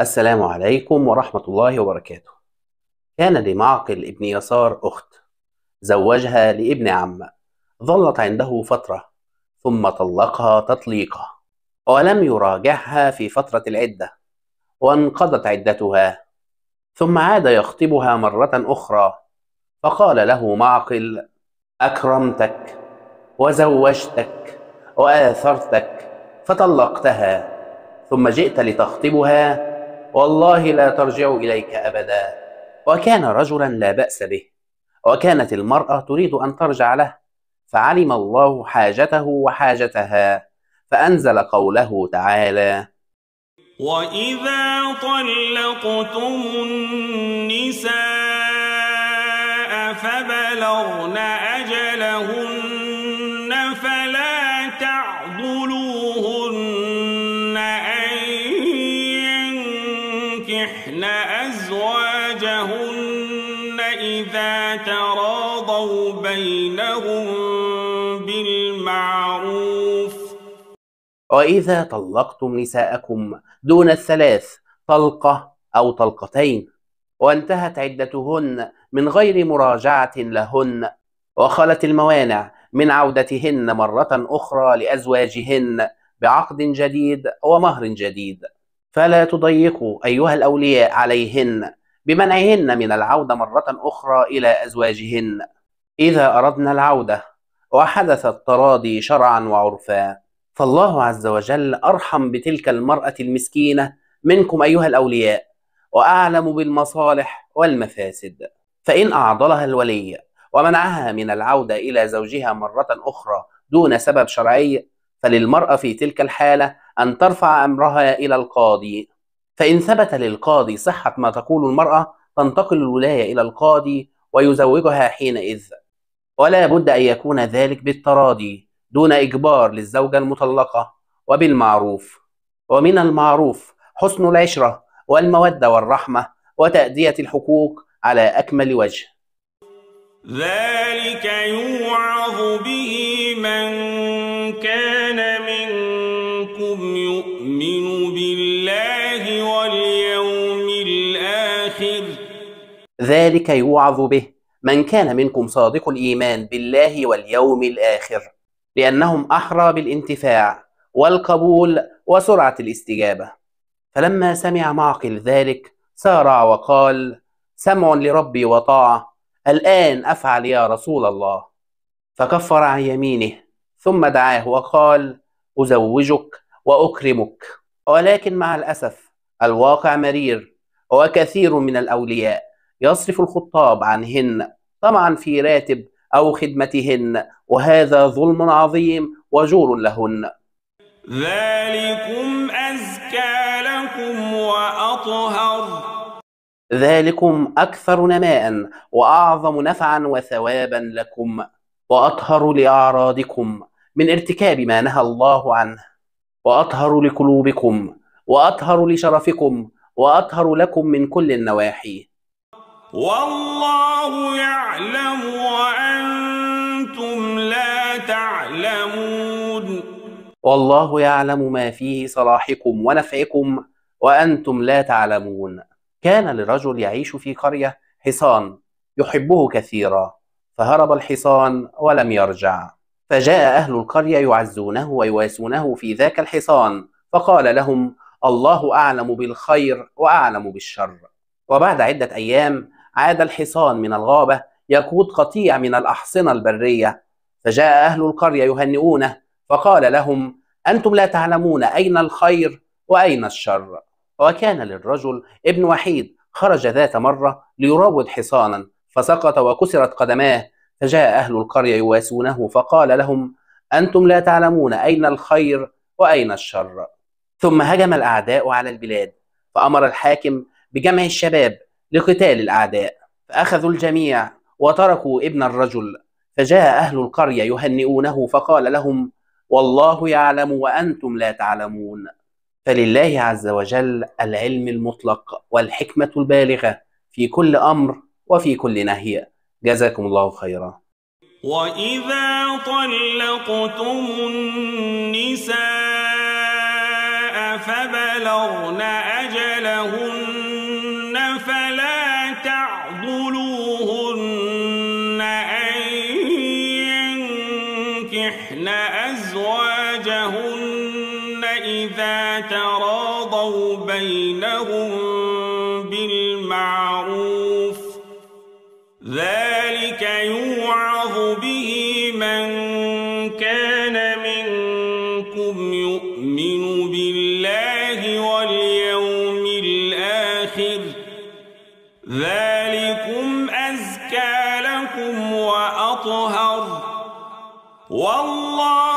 السلام عليكم ورحمة الله وبركاته. كان لمعقل ابن يسار أخت زوجها لابن عم ظلت عنده فترة ثم طلقها تطليقة ولم يراجعها في فترة العدة وانقضت عدتها ثم عاد يخطبها مرة أخرى فقال له معقل أكرمتك وزوجتك وآثرتك فطلقتها ثم جئت لتخطبها والله لا ترجع إليك أبدا. وكان رجلا لا بأس به. وكانت المرأة تريد أن ترجع له. فعلم الله حاجته وحاجتها. فأنزل قوله تعالى وإذا طلقتم النساء فبلغن أجلهن فلا تعضلوهن إذا تراضوا بينهم بالمعروف. وإذا طلقتم نساءكم دون الثلاث طلقة أو طلقتين وانتهت عدتهن من غير مراجعة لهن وخلت الموانع من عودتهن مرة أخرى لأزواجهن بعقد جديد ومهر جديد. فلا تضيقوا أيها الأولياء عليهن بمنعهن من العودة مرة أخرى إلى أزواجهن. إذا أردنا العودة وحدث التراضي شرعا وعرفا. فالله عز وجل أرحم بتلك المرأة المسكينة منكم أيها الأولياء وأعلم بالمصالح والمفاسد. فإن أعضلها الولي ومنعها من العودة إلى زوجها مرة أخرى دون سبب شرعي فللمرأة في تلك الحالة أن ترفع أمرها إلى القاضي. فإن ثبت للقاضي صحة ما تقول المرأة تنتقل الولاية إلى القاضي ويزوجها حينئذ. ولا بد أن يكون ذلك بالتراضي دون إجبار للزوجة المطلقة وبالمعروف. ومن المعروف حسن العشرة والمودة والرحمة وتأدية الحقوق على أكمل وجه. ذلك يوعظ به من كان الآخر ذلك يوعظ به من كان منكم صادق الإيمان بالله واليوم الآخر لأنهم أحرى بالانتفاع والقبول وسرعة الاستجابة. فلما سمع معقل ذلك سارع وقال سمع لربي وطاعة الآن أفعل يا رسول الله. فكفر عن يمينه ثم دعاه وقال أزوجك وأكرمك ولكن مع الأسف الواقع مرير وكثير من الأولياء. يصرف الخطاب عنهن طمعا في راتب أو خدمتهن وهذا ظلم عظيم وجور لهن. ذلكم أزكى لكم وأطهر. ذلكم أكثر نماء وأعظم نفعا وثوابا لكم وأطهر لأعراضكم من ارتكاب ما نهى الله عنه. وأطهر لقلوبكم وأطهر لشرفكم وأطهر لكم من كل النواحي. والله يعلم وأنتم لا تعلمون. والله يعلم ما فيه صلاحكم ونفعكم وأنتم لا تعلمون. كان لرجل يعيش في قرية حصان يحبه كثيرا فهرب الحصان ولم يرجع. فجاء أهل القرية يعزونه ويواسونه في ذاك الحصان فقال لهم الله أعلم بالخير وأعلم بالشر. وبعد عدة أيام عاد الحصان من الغابة يقود قطيع من الأحصنة البرية. فجاء أهل القرية يهنئونه فقال لهم أنتم لا تعلمون أين الخير وأين الشر. وكان للرجل ابن وحيد خرج ذات مرة ليراود حصانا فسقط وكسرت قدماه. فجاء أهل القرية يواسونه فقال لهم أنتم لا تعلمون أين الخير وأين الشر. ثم هجم الأعداء على البلاد فأمر الحاكم بجمع الشباب لقتال الأعداء فأخذوا الجميع وتركوا ابن الرجل فجاء أهل القرية يهنئونه فقال لهم والله يعلم وأنتم لا تعلمون. فلله عز وجل العلم المطلق والحكمة البالغة في كل أمر وفي كل نهي. جزاكم الله خيرا. وإذا طلقتم النساء فبلغن أجلهن فلا تعضلوهن أن ينكحن أزواجهن إذا تراضوا بينهم بالمعروف. ذلك يؤمن بالله واليوم الآخر. ذلكم أزكى لكم وأطهر. والله